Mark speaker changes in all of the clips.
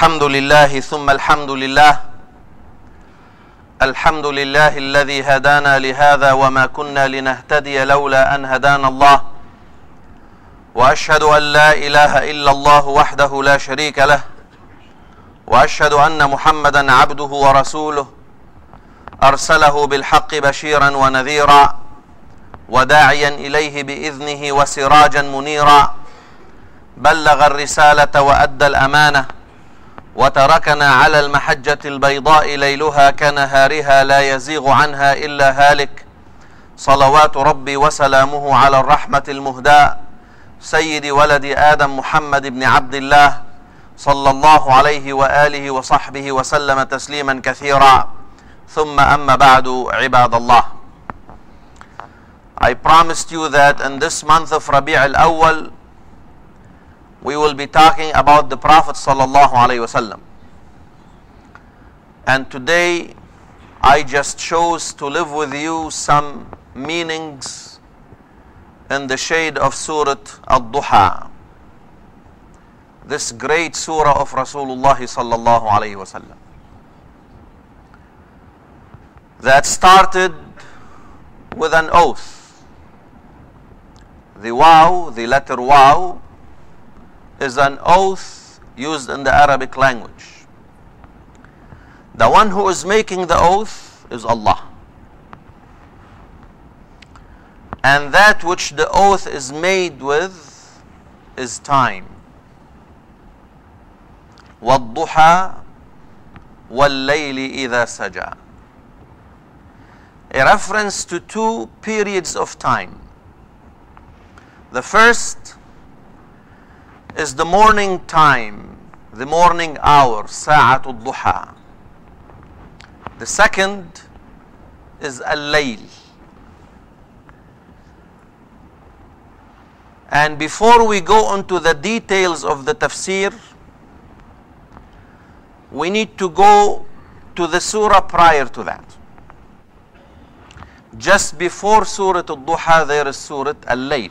Speaker 1: الحمد لله ثم الحمد لله الحمد لله الذي هدانا لهذا وما كنا لنهتدي لولا أن هدانا الله. وأشهد أن لا إله إلا الله وحده لا شريك له. وأشهد أن محمدا عبده ورسوله. أرسله بالحق بشيرا ونذيرا. وداعيا إليه بإذنه وسراجا منيرا. بلغ الرسالة وأدى الأمانة. وتركنا على المحجة البيضاء ليلها كنهارها لا يزيغ عنها إلا هالك. صلوات ربي وسلامه على الرحمة المهداة سيد ولد آدم محمد بن عبد الله صلى الله عليه وآله وصحبه وسلم تسليما كثيرا. ثم أما بعد عباد الله. I promised you that in this month of Rabi' al-Awwal we will be talking about the Prophet sallallahu alaihi wasallam. And today I just chose to live with you some meanings in the shade of Surah Al-Duha. This great surah of Rasulullah sallallahu alaihi wasallam. That started with an oath. The wow, the letter wow, is an oath used in the Arabic language. The one who is making the oath is Allah. And that which the oath is made with is time. والضحى والليل إذا سجى. A reference to two periods of time. The first is the morning time, the morning hour, Sa'atul Duha. The second is Al-Layl. And before we go into the details of the tafsir, we need to go to the surah prior to that. Just before Surah Al-Duha, there is Surah Al-Layl.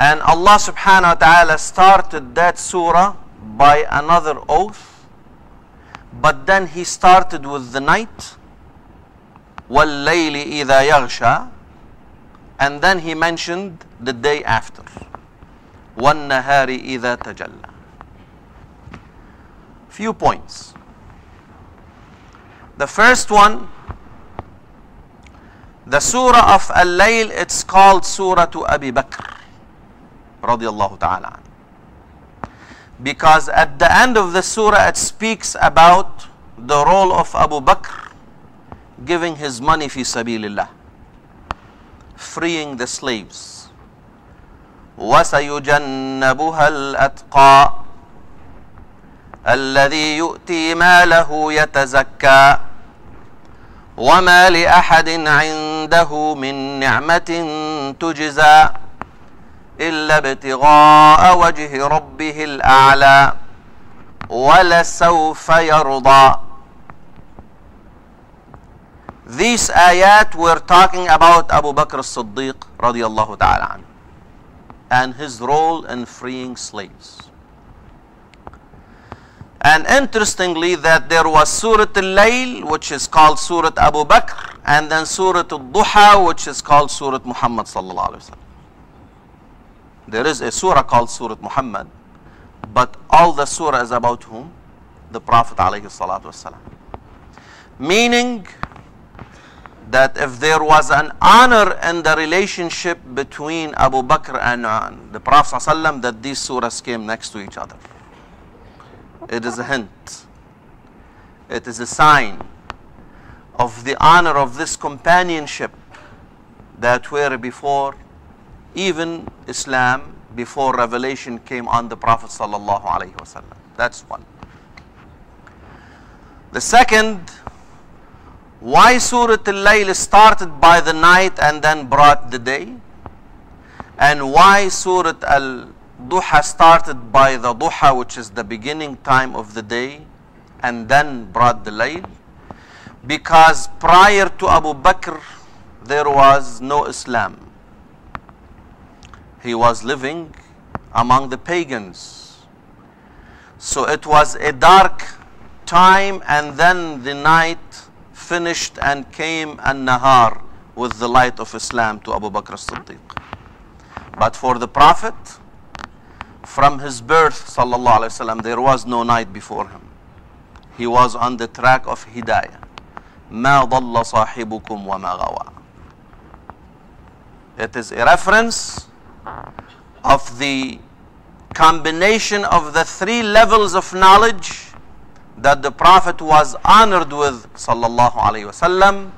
Speaker 1: And Allah subhanahu wa ta'ala started that surah by another oath. But then He started with the night. وَاللَّيْلِ إِذَا يَغْشَى And then He mentioned the day after. وَالنَّهَارِ إِذَا تَجَلَّى Few points. The first one, the surah of Al-Layl, it's called Surah to Abi Bakr Radiallahu ta'ala because at the end of the surah it speaks about the role of Abu Bakr giving his money fi sabilillah freeing the slaves وسيجنبها الأتقى الذي يؤتي ماله يتزكى وما لأحد عنده من نعمة تجزى إلا ابتغاء وجه ربه الأعلى ولسوف يرضى These ayat were talking about Abu Bakr as-Siddiq radiallahu ta'ala and his role in freeing slaves. And interestingly that there was Surah Al-Layl which is called Surah Abu Bakr and then Surah Al-Duha which is called Surah Muhammad sallallahu alayhi wa. There is a surah called Surah Muhammad, but all the surah is about whom? The Prophet wasalam. Meaning that if there was an honor in the relationship between Abu Bakr and uh, the Prophet sallam, that these surahs came next to each other. It is a hint. It is a sign of the honor of this companionship that were before even Islam before revelation came on the Prophet sallallahu alaihi wasallam. That's one. The second, why Surah Al-Layl started by the night and then brought the day? And why Surah Al-Duha started by the Duha, which is the beginning time of the day, and then brought the Layl? Because prior to Abu Bakr, there was no Islam he was living among the pagans So it was a dark time and then the night finished and came an nahar with the light of Islam to Abu Bakr as-Siddiq. But for the Prophet, from his birth, sallallahu alaihi wasallam, there was no night before him. He was on the track of hidayah. ما ضل صاحبكم وما غوى. It is a reference of the combination of the three levels of knowledge that the Prophet was honored with, sallallahu alaihi wasallam.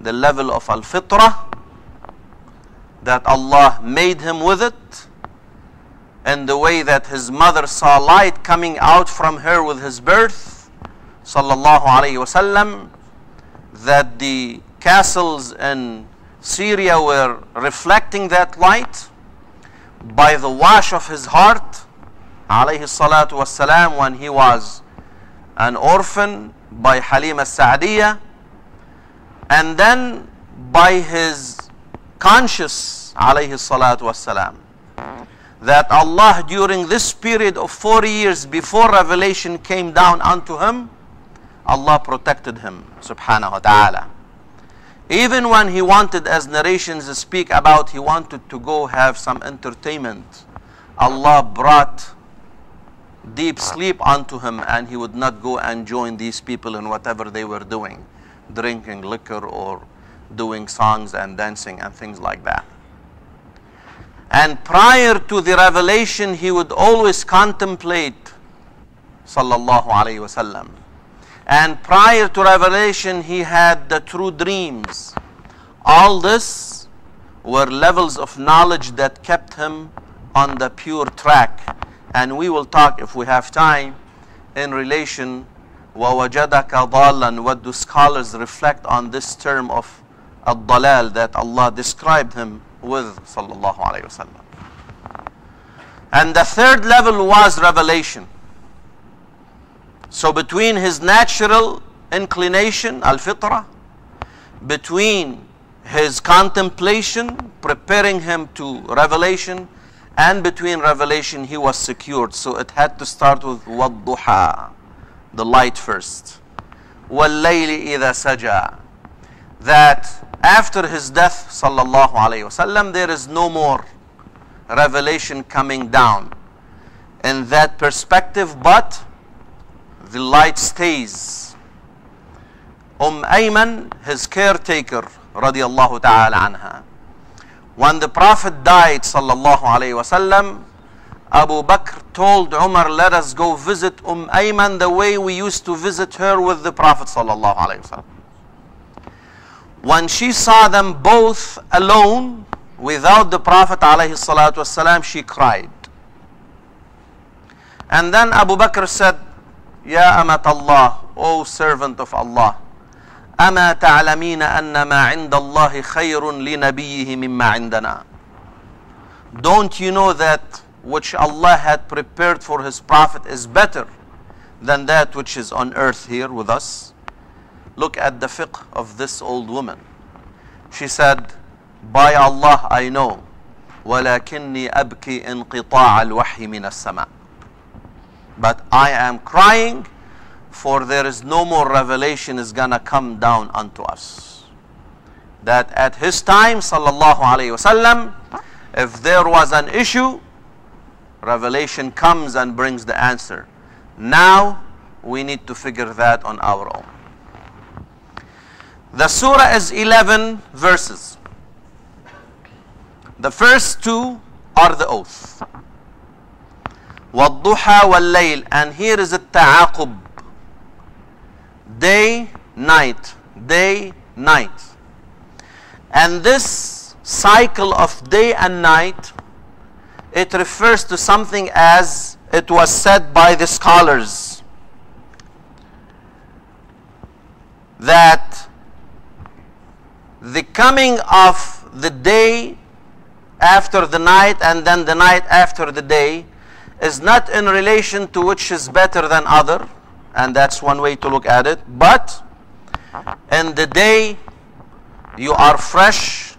Speaker 1: The level of al-fitrah, that Allah made him with it, and the way that his mother saw light coming out from her with his birth, sallallahu alaihi wasallam, that the castles in Syria were reflecting that light by the wash of his heart, alayhi salatu wasalam, when he was an orphan by Halima Sa'diyah, and then by his conscious, alayhi salatu wasalam, that Allah during this period of 40 years before revelation came down unto him, Allah protected him, subhanahu wa ta'ala. Even when he wanted, as narrations speak about, he wanted to go have some entertainment, Allah brought deep sleep unto him and he would not go and join these people in whatever they were doing, drinking liquor or doing songs and dancing and things like that. And prior to the revelation, he would always contemplate, sallallahu alayhi wasallam And prior to revelation, he had the true dreams. All this were levels of knowledge that kept him on the pure track. And we will talk, if we have time, in relation وَوَجَدَكَ ضَالًا What do scholars reflect on this term of ad-dalal that Allah described him with sallallahu alayhi wasallam. And the third level was revelation. So between his natural inclination, al-fitra, between his contemplation, preparing him to revelation, and between revelation he was secured. So it had to start with wadduha, the light first. وَاللَّيْلِ إِذَا سَجَى That after his death, sallallahu alayhi wasallam, there is no more revelation coming down. In that perspective, but the light stays. Umm Ayman, his caretaker, radiallahu ta'ala anha. When the Prophet died, sallallahu alayhi wasallam, Abu Bakr told Umar, let us go visit Umm Ayman the way we used to visit her with the Prophet sallallahu alayhi wasallam. When she saw them both alone, without the Prophet alayhi salatu wasalam, she cried. And then Abu Bakr said, يا أمة الله O servant of Allah أما تعلمين أن ما عند الله خير لنبيه مما عندنا Don't you know that which Allah had prepared for His Prophet is better than that which is on earth here with us? Look at the fiqh of this old woman. She said, By Allah I know, ولكني أبكي انقطاع الوحي من السماء. But I am crying for there is no more revelation is gonna come down unto us. That at his time, sallallahu alayhi wasallam, if there was an issue, revelation comes and brings the answer. Now we need to figure that on our own. The surah is 11 verses. The first two are the oath. والضحى والليل and here is a تعاقب day night day night and this cycle of day and night it refers to something as it was said by the scholars that the coming of the day after the night and then the night after the day is not in relation to which is better than other and that's one way to look at it but in the day you are fresh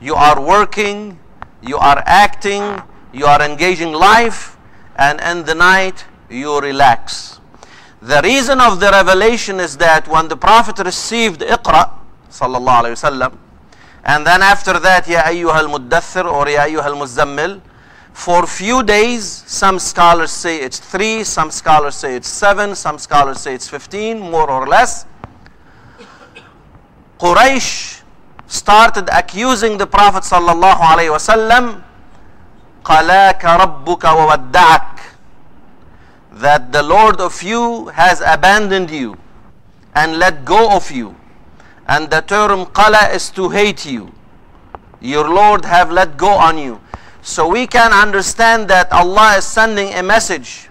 Speaker 1: you are working you are acting you are engaging life and in the night you relax. The reason of the revelation is that when the Prophet received Iqra, sallallahu alayhi wasallam, and then after that, Ya ayyuhal muddathir or Ya ayyuhal muzammil, for few days some scholars say it's 3 some scholars say it's 7 some scholars say it's 15 more or less. Quraysh started accusing the Prophet sallallahu alayhi wasallam qalaka wa wadda'ak that the Lord of you has abandoned you and let go of you and the term qala is to hate you. Your Lord have let go on you. So we can understand that Allah is sending a message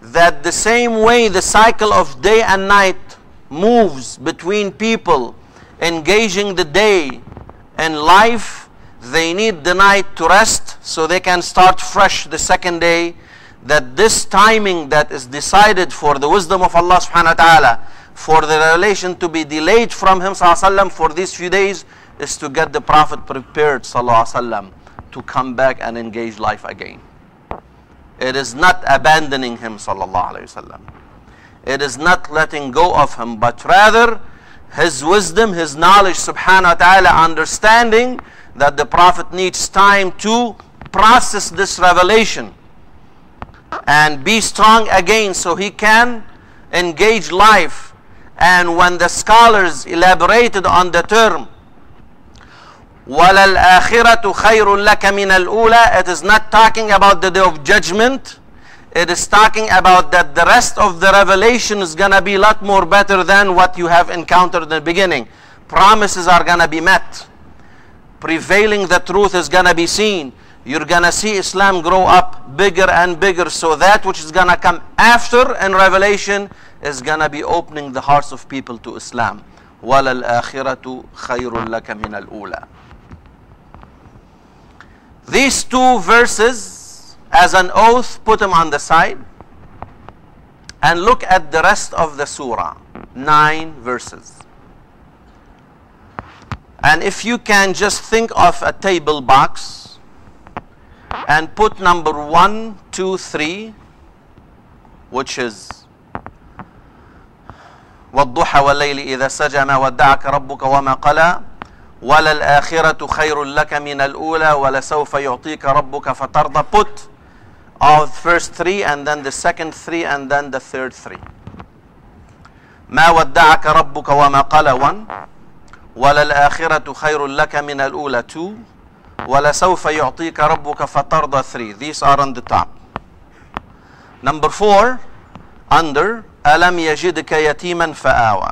Speaker 1: that the same way the cycle of day and night moves between people engaging the day and life, they need the night to rest so they can start fresh the second day. That this timing that is decided for the wisdom of Allah subhanahu wa ta'ala, for the revelation to be delayed from Him sallallahu for these few days, is to get the Prophet prepared sallallahu to come back and engage life again. It is not abandoning him, sallallahu alaihi wasallam. It is not letting go of him, but rather his wisdom, his knowledge, subhanahu wa ta'ala, understanding that the Prophet needs time to process this revelation and be strong again so he can engage life. And when the scholars elaborated on the term وَلَلْآخِرَةُ خَيْرٌ لَكَ مِنَ الْأُولَى It is not talking about the day of judgment. It is talking about that the rest of the revelation is going to be a lot more better than what you have encountered in the beginning. Promises are going to be met. Prevailing the truth is going to be seen. You're going to see Islam grow up bigger and bigger. So that which is going to come after in revelation is going to be opening the hearts of people to Islam. وَلَلْآخِرَةُ خَيْرٌ لَكَ مِنَ الْأُولَى these two verses, as an oath, put them on the side and look at the rest of the surah. Nine verses. And if you can just think of a table box and put number one, two, three, which is والضحى والليل إذا سجى ما ودعك ربك وما قلى وللآخرة خير لك من الأولى ولسوف يعطيك ربك فترضى put all first three and then the second three and then the third three ما ودعك ربك وما قال one وللآخرة خير لك من الأولى two ولسوف يعطيك ربك فترضى three these are on the top number four under ألم يجدك يتيما فآوى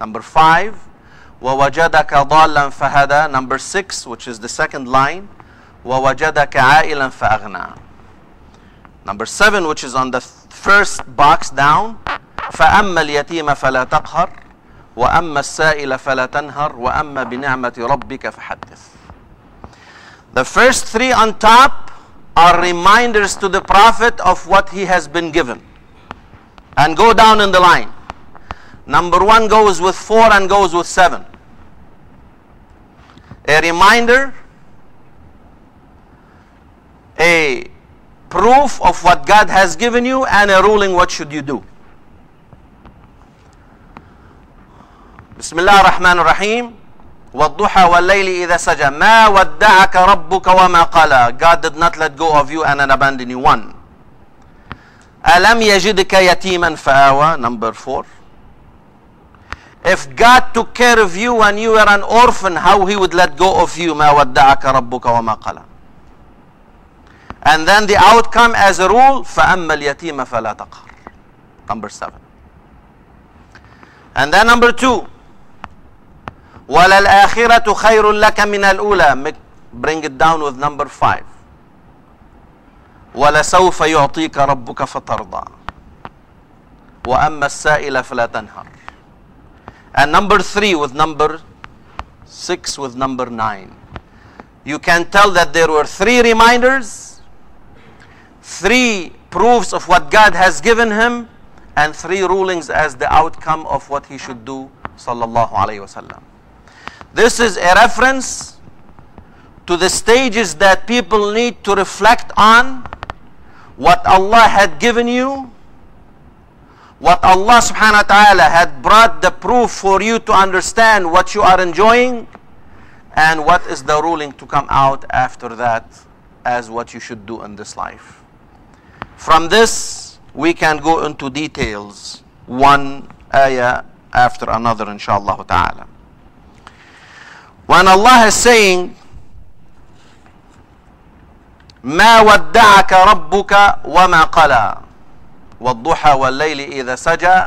Speaker 1: number five ووجدك ضالا فهدى number six which is the second line ووجدك عائلا فأغنى number seven which is on the first box down فأما اليتيم فلا تقهر وأما السائل فلا تنهر وأما بنعمة ربك فحدث The first three on top are reminders to the Prophet of what he has been given. And go down in the line. Number one goes with four and goes with seven. A reminder, a proof of what God has given you, and a ruling what should you do. بسم الله الرحمن الرحيم والضحى والليل إذا سجى ما ودعك ربك وما قلى God did not let go of you and abandon you one ألم يجدك يتيما فآوى number four if God took care of you when you were an orphan, how He would let go of you, ما ودعك ربك وما قلى. And then the outcome as a rule, فأما اليتيم فلا تقهر. Number seven. And then number two, وللآخرة خير لك من الأولى. Bring it down with number five. ولسوف يعطيك ربك فترضى. وأما السائل فلا تنهر. and number 3 with number 6 with number 9. You can tell that there were three reminders, three proofs of what God has given him, and three rulings as the outcome of what he should do. Sallallahu Alaihi Wasallam. This is a reference to the stages that people need to reflect on what Allah had given you what Allah subhanahu wa ta'ala had brought the proof for you to understand what you are enjoying and what is the ruling to come out after that as what you should do in this life. From this, we can go into details, one ayah after another, inshallah ta'ala. When Allah is saying, ما ودعك ربك وما قلى والضحى والليل إذا سجى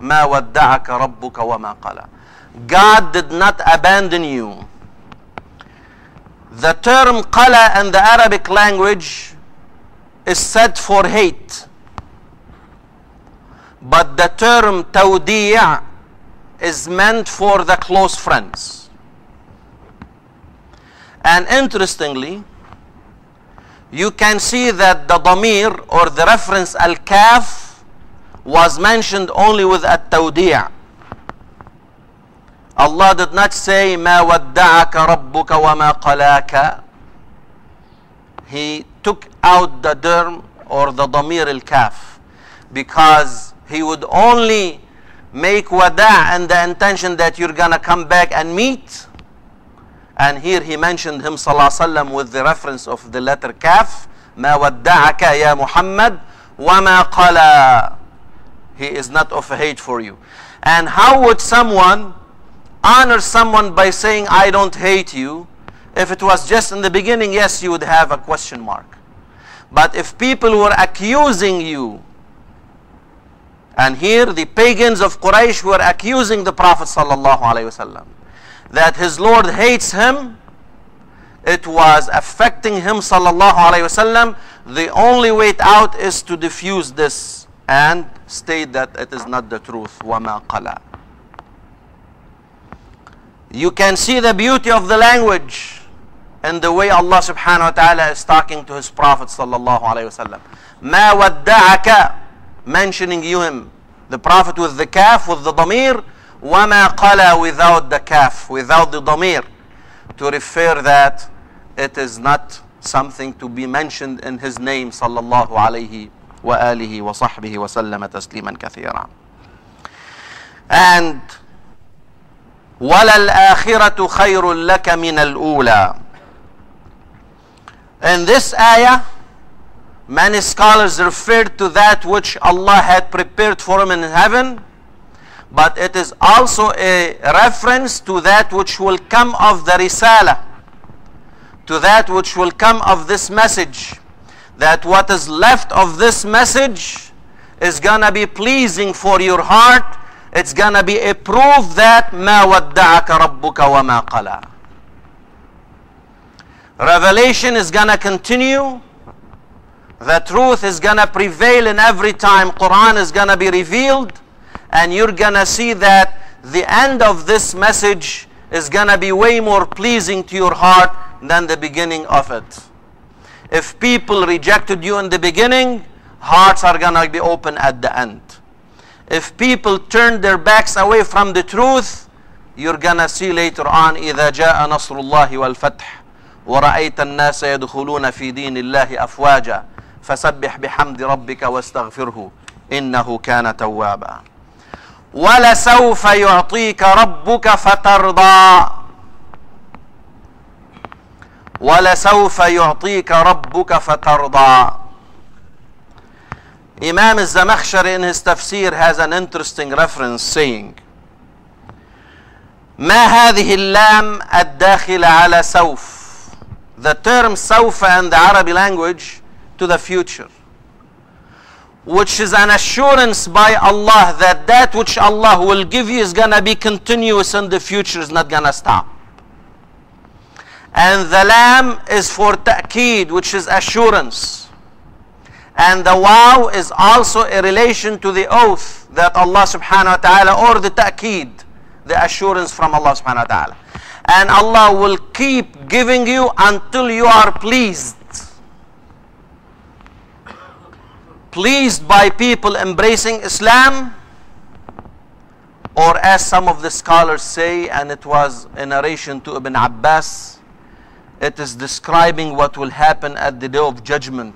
Speaker 1: ما ودعك ربك وما قلى God did not abandon you. The term qala in the Arabic language is said for hate. But the term tawdi' is meant for the close friends. And interestingly, you can see that the damir or the reference al-kaf was mentioned only with at-tawdi' Allah did not say ma wadda'aka rabbuka wa ma qalaka. He took out the derm or the damir al-kaf because he would only make wada' and the intention that you're gonna come back and meet and here he mentioned him sallallahu with the reference of the letter kaf. ما ودعك يا محمد وما قلى. He is not of hate for you. And how would someone honor someone by saying, I don't hate you? If it was just in the beginning, yes, you would have a question mark. But if people were accusing you, and here the pagans of Quraysh were accusing the Prophet sallallahu alaihi wasallam that his Lord hates him, it was affecting him sallallahu Alayhi wasallam. The only way out is to diffuse this and state that it is not the truth. وَمَا قَلَى You can see the beauty of the language and the way Allah subhanahu wa ta'ala is talking to his Prophet sallallahu Alayhi wasallam. Ma waddaaka, Mentioning you him. The Prophet with the kaf, with the damir, وَمَا قَلَى without the kaf, without the damir, to refer that it is not something to be mentioned in his name sallallahu alayhi wa alihi wa sahbihi wa sallama tasliman kathira. And وَلَلْآخِرَةُ خَيْرٌ لَكَ مِنَ الْأُولَى In this ayah, many scholars referred to that which Allah had prepared for him in heaven but it is also a reference to that which will come of the risala to that which will come of this message that what is left of this message is gonna be pleasing for your heart it's gonna be a proof that ما ودعك ربك وما قلى revelation is gonna continue the truth is gonna prevail in every time Quran is gonna be revealed and you're gonna see that the end of this message is gonna be way more pleasing to your heart than the beginning of it. If people rejected you in the beginning, hearts are gonna be open at the end. If people turned their backs away from the truth, you're gonna see later on إذا جاء نصر الله والفتح ورأيت الناس يدخلون في دين الله أفواجا فسبح بحمد ربك واستغفره إنه كان توابا ولسوف يعطيك ربك فترضى. ولسوف يعطيك ربك فترضى. إمام الزمخشر ان تفسير has an interesting reference saying ما هذه اللام الداخلة على سوف? The term سوف in the Arabic language to the future. Which is an assurance by Allah that that which Allah will give you is gonna be continuous in the future, is not gonna stop. And the lam is for ta'keed, which is assurance. And the wow is also a relation to the oath that Allah subhanahu wa ta'ala or the ta'keed, the assurance from Allah subhanahu wa ta'ala. And Allah will keep giving you until you are pleased. Pleased by people embracing Islam, or as some of the scholars say, and it was a narration to Ibn Abbas, it is describing what will happen at the day of judgment.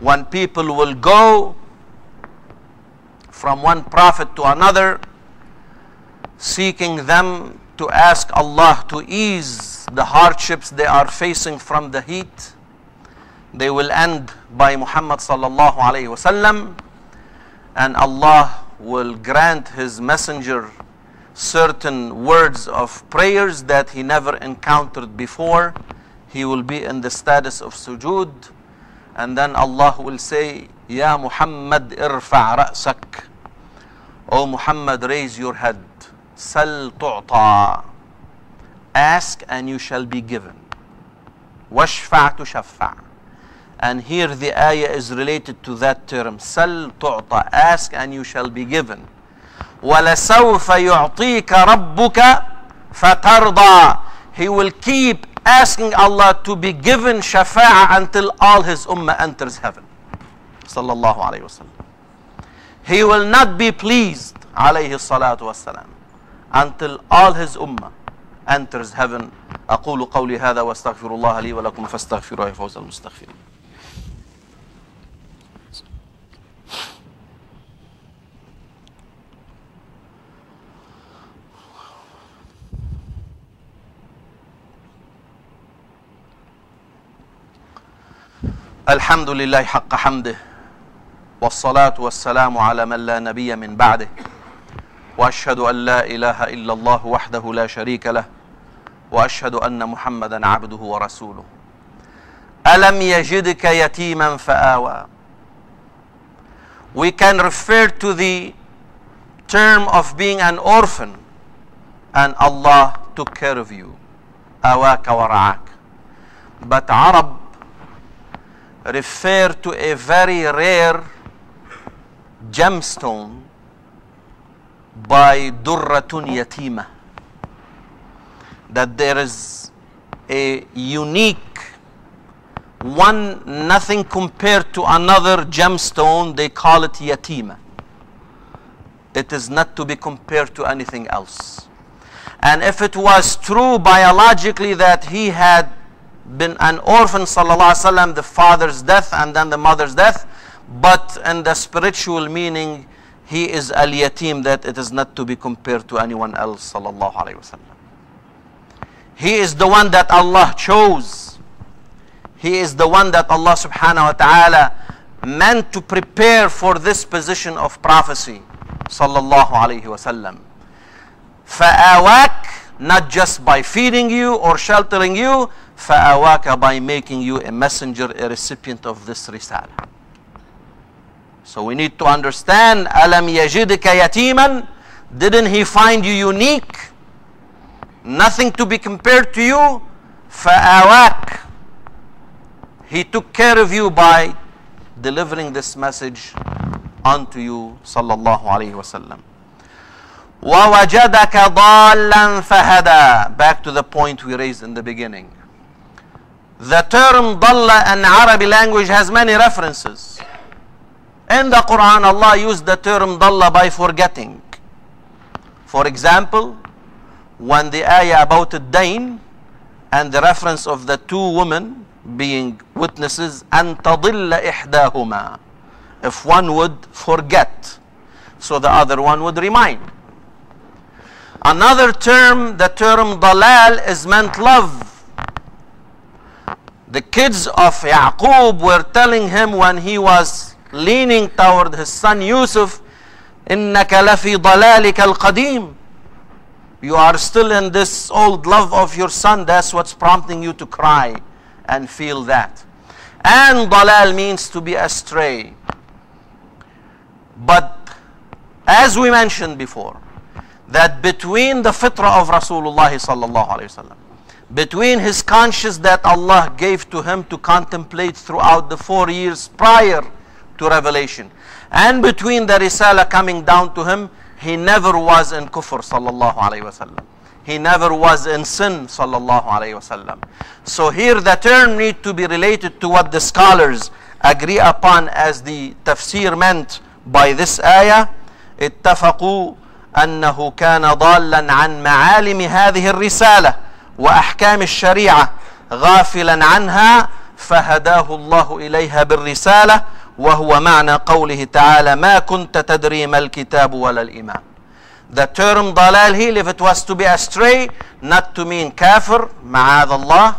Speaker 1: When people will go from one prophet to another, seeking them to ask Allah to ease the hardships they are facing from the heat. They will end by Muhammad sallallahu alayhi wasallam, and Allah will grant His messenger certain words of prayers that he never encountered before. He will be in the status of sujood, and then Allah will say, Ya Muhammad, irfa' ra'sak. O Muhammad, raise your head. Sal tu'ta. Ask and you shall be given. Washfa' tushaffa'. And here the ayah is related to that term. Sal tu'ta. Ask and you shall be given. وَلَسَوْفَ يُعْطِيكَ رَبُّكَ فَتَرْضَى He will keep asking Allah to be given shafa'ah until all his ummah enters heaven. Sallallahu alayhi wasallam. He will not be pleased alayhi salatu wasalam until all his ummah enters heaven. أقول قولي هذا واستغفر الله لي ولكم فاستغفروه فوز المستغفرين. الحمد لله حق حمده والصلاة والسلام على من لا نبي من بعده وأشهد أن لا إله إلا الله وحده لا شريك له وأشهد أن محمدا عبده ورسوله. ألم يجدك يتيما فآوى. We can refer to the term of being an orphan and Allah took care of you. أواك ورعاك. But Arab refer to a very rare gemstone by Durratun Yatima. That there is a unique one, nothing compared to another gemstone, they call it Yatima. It is not to be compared to anything else. And if it was true biologically that he had been an orphan sallallahu alaihi wasallam the father's death and then the mother's death but in the spiritual meaning he is al yatim that it is not to be compared to anyone else sallallahu alaihi wasallam he is the one that Allah chose he is the one that Allah subhanahu wa ta'ala meant to prepare for this position of prophecy sallallahu alaihi wasallam فآواك not just by feeding you or sheltering you فأواك by making you a messenger, a recipient of this Risala. So we need to understand أَلَمْ يَجِدْكَ يَتِيمًا Didn't he find you unique? Nothing to be compared to you? فَأَوَاكَ He took care of you by delivering this message unto you صلى الله عليه وسلم وَوَجَدَكَ ضَالًّا فَهَدَى Back to the point we raised in the beginning. The term ضل in Arabic language has many references. In the Quran, Allah used the term ضل by forgetting. For example, when the ayah about the dain and the reference of the two women being witnesses, أن تضل إحداهما. If one would forget, so the other one would remind. Another term, the term dalal is meant love. The kids of Yaqub were telling him when he was leaning toward his son Yusuf, إنك لفي ضلالك القديم. You are still in this old love of your son. That's what's prompting you to cry and feel that. And dalal means to be astray. But as we mentioned before, that between the fitrah of Rasulullah sallallahu alayhi wasallam, between his conscience that Allah gave to him to contemplate throughout the four years prior to revelation, and between the risala coming down to him, he never was in kufr sallallahu alayhi wasallam. He never was in sin sallallahu alayhi wasallam. So here the term need to be related to what the scholars agree upon as the tafsir meant by this ayah. اتفقوا أنه كان ضالا عن معالم هذه الرسالة وأحكام الشريعة غافلا عنها فهداه الله إليها بالرسالة وهو معنى قوله تعالى ما كنت تدري ما الكتاب ولا الإيمان. The term ضلال here, if it was to be astray, not to mean كافر, معاذ الله,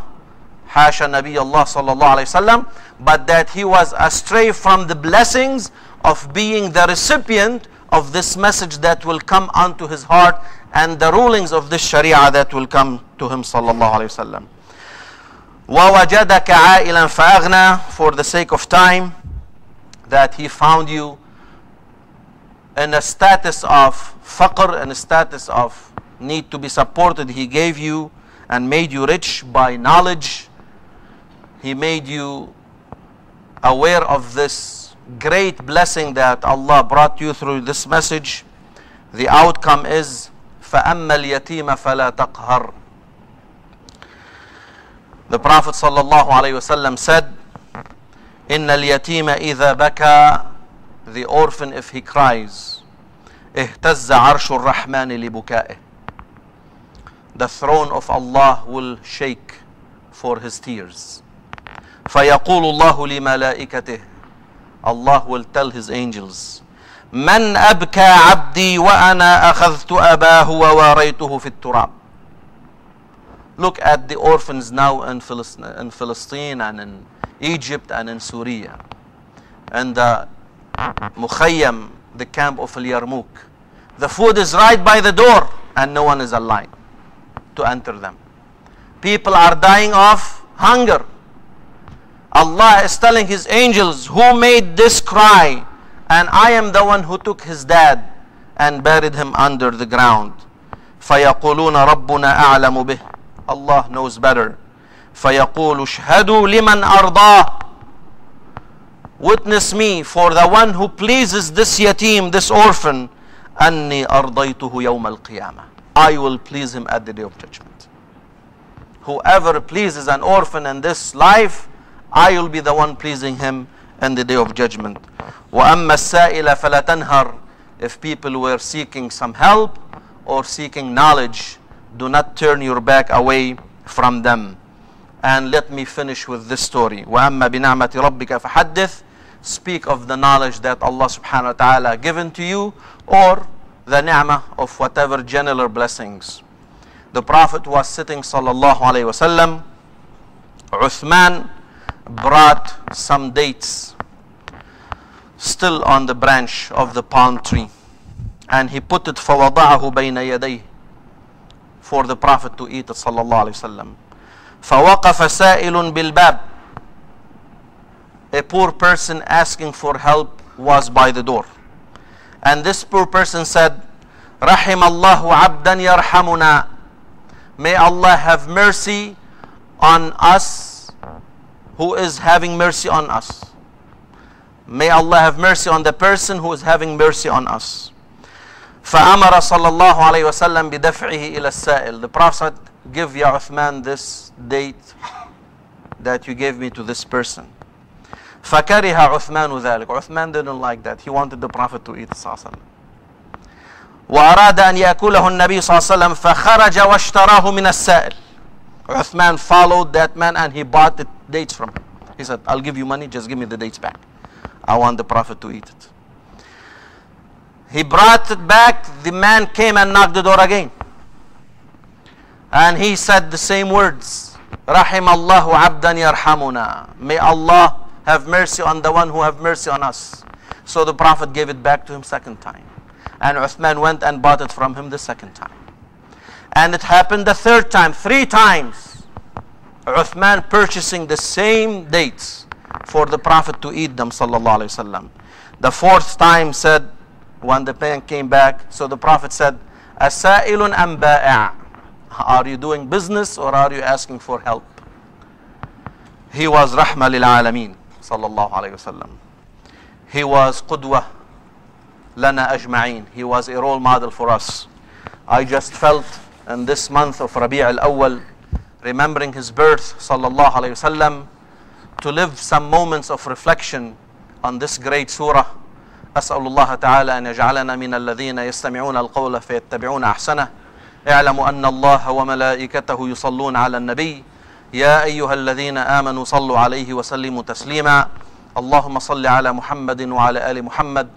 Speaker 1: حاشا نبي الله صلى الله عليه وسلم, but that he was astray from the blessings of being the recipient of this message that will come unto his heart and the rulings of this sharia that will come to him صلى الله عليه وسلم ووجدك عائلا فأغنى for the sake of time that he found you in a status of faqr and a status of need to be supported he gave you and made you rich by knowledge he made you aware of this great blessing that Allah brought you through this message the outcome is فأما اليتيم فلا تقهر The Prophet sallallahu alaihi wasallam said إن اليتيم إذا بكى the orphan if he cries اهتز عرش الرحمن لبكائه the throne of Allah will shake for his tears فيقول الله لملائكته Allah will tell his angels من أبكى عبدي وأنا أخذت أباه وواريته في التراب Look at the orphans now in Philistine, in Philistine and in Egypt and in Syria. And the Mukhayyam, the camp of Al Yarmouk. The food is right by the door and no one is alive to enter them. People are dying of hunger. Allah is telling His angels, Who made this cry? And I am the one who took his dad and buried him under the ground. فيقولون ربنا أعلم به Allah knows better. فيقول اشهدوا لمن أرضاه Witness me for the one who pleases this yatim, this orphan, أني أرضيته يوم القيامة. I will please him at the day of judgment. Whoever pleases an orphan in this life, I will be the one pleasing him in the day of judgment. وأما السائل فلا تنهر If people were seeking some help or seeking knowledge, do not turn your back away from them. And let me finish with this story. وأما بنعمة ربك فحدث Speak of the knowledge that Allah subhanahu wa ta'ala given to you or the ni'mah of whatever general blessings. The Prophet was sitting sallallahu alayhi wasallam. Uthman brought some dates still on the branch of the palm tree and he put it فوضعه بين يديه for the Prophet to eat it صلى الله عليه وسلم فوقف سائل بالباب a poor person asking for help was by the door and this poor person said رحم الله عبدا يرحمنا may Allah have mercy on us who is having mercy on us May Allah have mercy on the person who is having mercy on us. فأمر صلى الله عليه وسلم بدفعه إلى السائل. The Prophet give Ya Uthman this date that you gave me to this person. فكره عثمان ذلك. Uthman didn't like that. He wanted the Prophet to eat صلى الله عليه وسلم. وأراد أن يأكله النبي صلى الله عليه وسلم فخرج واشتراه من السائل. Uthman followed that man and he bought the dates from him. He said, I'll give you money, just give me the dates back. I want the Prophet to eat it. He brought it back. The man came and knocked the door again. And he said the same words. Rahim Allahu abdan yarhamuna. May Allah have mercy on the one who have mercy on us. So the Prophet gave it back to him second time. And Uthman went and bought it from him the second time. And it happened the third time, three times. Uthman purchasing the same dates for the Prophet to eat them, sallallahu alaihi wasallam. The fourth time said, when the man came back, so the Prophet said, Asailun. Are you doing business or are you asking for help? He was rahma lil alameen, sallallahu alaihi wasallam. He was qudwa lana ajma'een. He was a role model for us. I just felt in this month of Rabi' al-Awwal, remembering his birth, sallallahu alaihi wasallam, to live some moments of reflection on this great surah. أسأل الله تعالى أن يجعلنا من الذين يستمعون القول فيتبعون أحسنه. اعلموا أن الله وملائكته يصلون على النبي. يا أيها الذين آمنوا صلوا عليه وسلموا تسليما. اللهم صل على محمد وعلى آل محمد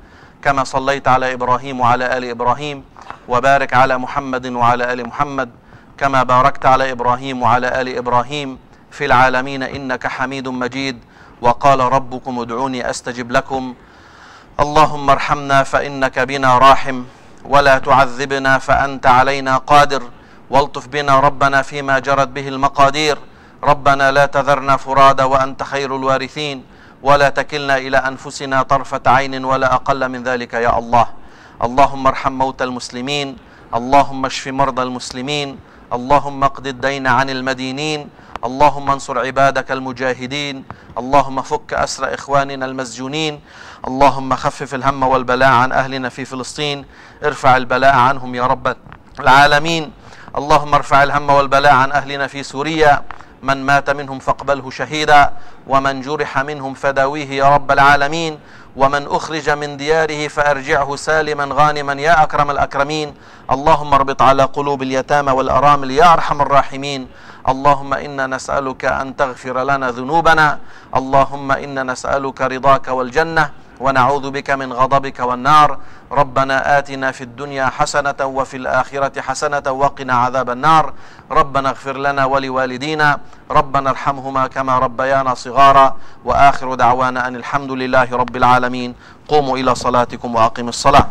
Speaker 1: كما صليت على إبراهيم وعلى آل إبراهيم وبارك على محمد وعلى آل محمد. كما باركت على إبراهيم وعلى آل إبراهيم في العالمين إنك حميد مجيد. وقال ربكم ادعوني أستجب لكم. اللهم ارحمنا فإنك بنا راحم. ولا تعذبنا فأنت علينا قادر. والطف بنا ربنا فيما جرت به المقادير. ربنا لا تذرنا فرادى وأنت خير الوارثين. ولا تكلنا إلى أنفسنا طرفة عين ولا أقل من ذلك يا الله. اللهم ارحم موتى المسلمين. اللهم اشف مرضى المسلمين اللهم اقض الدين عن المدينين اللهم انصر عبادك المجاهدين اللهم فك أسر إخواننا المسجونين اللهم خفف الهم والبلاء عن أهلنا في فلسطين ارفع البلاء عنهم يا رب العالمين اللهم ارفع الهم والبلاء عن أهلنا في سوريا من مات منهم فاقبله شهيدا ومن جرح منهم فداويه يا رب العالمين ومن أخرج من دياره فأرجعه سالما غانما يا أكرم الأكرمين. اللهم اربط على قلوب اليتامى والارامل يا أرحم الراحمين. اللهم إنا نسألك أن تغفر لنا ذنوبنا. اللهم إنا نسألك رضاك والجنة. ونعوذ بك من غضبك والنار. ربنا آتنا في الدنيا حسنة وفي الآخرة حسنة وقنا عذاب النار. ربنا اغفر لنا ولوالدينا. ربنا ارحمهما كما ربيانا صغارا. وآخر دعوانا أن الحمد لله رب العالمين. قوموا إلى صلاتكم وأقيموا الصلاة.